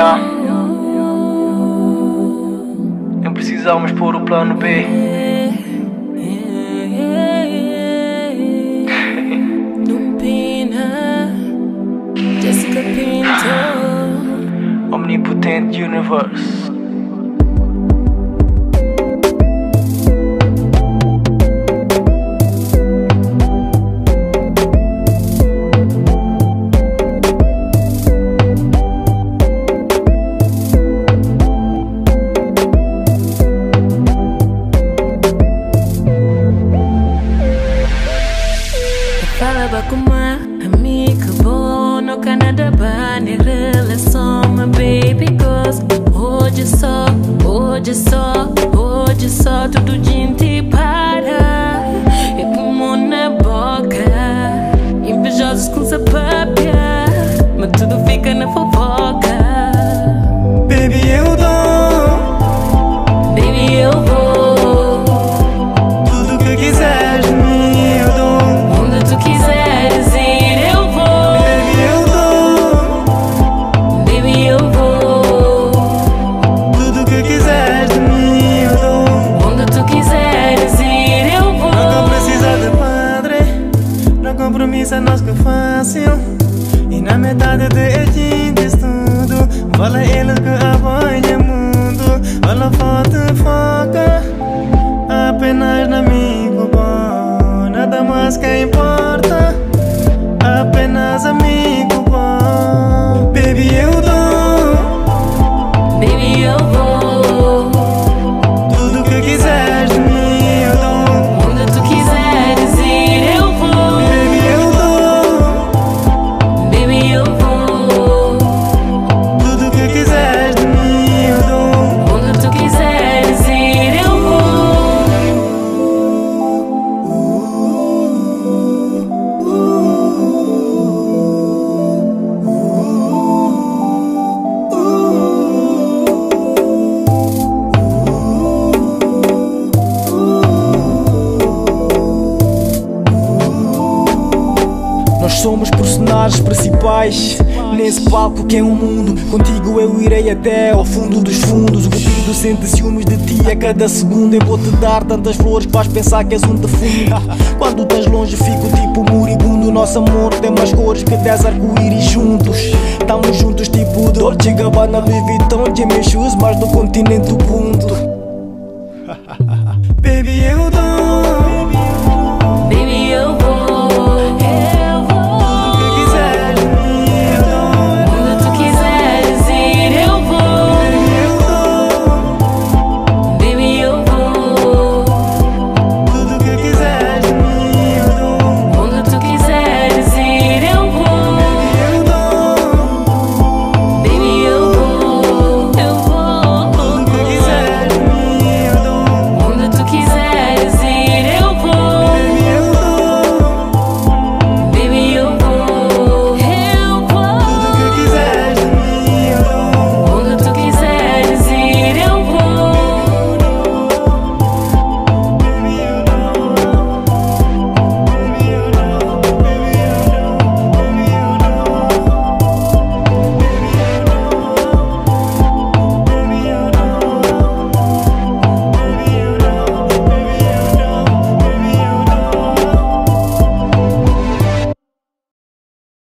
Yeah. Nem precisamos pôr o plano B. Jessica Pinto. Omnipotent Universe. барабане крылы сома, baby, cause Hoje só, hoje só, you só tudo de E na metade de gente estudo, fala eles que apanha mundo. Olha foto foca, somos personagens principais Nesse palco que é um mundo. Contigo eu irei até ao fundo dos fundos. O cupido sente ciúmes de ti a cada segundo. Eu vou te dar tantas flores que vais pensar que és um defunto. Quando estás longe fico tipo moribundo. Nosso amor tem mais cores que dez arco-íris juntos. Estamos juntos tipo Dolce Gabbana, Louis Vuitton, Jimmy Shoes Mas do continente do mundo